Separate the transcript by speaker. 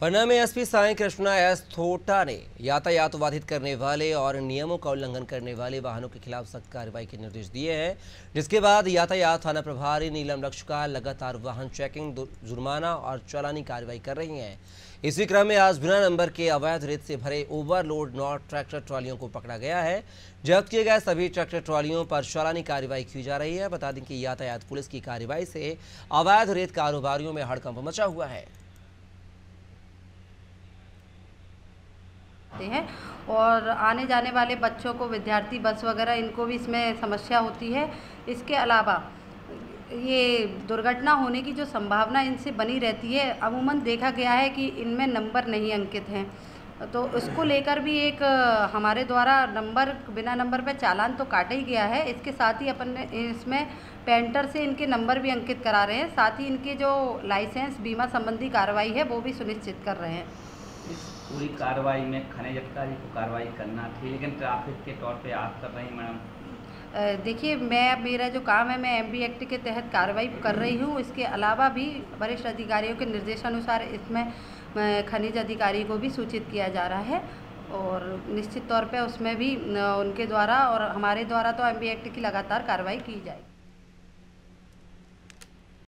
Speaker 1: पन्ना में SP Sai Krishna S Thota ने यातायात बाधित करने वाले और नियमों का उल्लंघन करने वाले वाहनों के खिलाफ सख्त कार्रवाई के निर्देश दिए हैं, जिसके बाद यातायात थाना प्रभारी नीलम लक्षकार लगातार वाहन चेकिंग जुर्माना और चालानी कार्रवाई कर रही हैं। इसी क्रम में आज बिना नंबर के अवैध रेत से भरे ओवरलोड नॉट ट्रैक्टर ट्रॉलियों को पकड़ा गया है। जब्त किए गए सभी ट्रैक्टर ट्रॉलियों पर चालानी कार्रवाई की जा रही है। बता दें कि यातायात पुलिस की कार्रवाई से अवैध रेत कारोबारियों में हड़कंप मचा हुआ है।
Speaker 2: सकते हैं और आने जाने वाले बच्चों को, विद्यार्थी बस वगैरह, इनको भी इसमें समस्या होती है। इसके अलावा, ये दुर्घटना होने की जो संभावना इनसे बनी रहती है, अमूमन देखा गया है कि इनमें नंबर नहीं अंकित हैं। तो उसको लेकर भी एक, हमारे द्वारा नंबर, बिना नंबर पे चालान तो काटा ही गया है। इसके साथ ही अपन इसमें पेंटर से इनके नंबर भी अंकित करा रहे हैं। साथ ही इनके जो लाइसेंस, बीमा संबंधी कार्रवाई है, वो भी सुनिश्चित कर रहे हैं।
Speaker 3: इस पूरी कार्रवाई में खनिज अधिकारी को कार्रवाई करना थी, लेकिन ट्रैफ़िक के तौर पे आप कर रही मैडम?
Speaker 2: देखिए, मैं, मेरा जो काम है, मैं एम एक्ट के तहत कार्रवाई कर रही हूँ। इसके अलावा भी वरिष्ठ अधिकारियों के निर्देशानुसार इसमें खनिज अधिकारी को भी सूचित किया जा रहा है और निश्चित तौर पे उसमें भी उनके द्वारा और हमारे द्वारा तो एम एक्ट की लगातार कार्रवाई की जाएगी।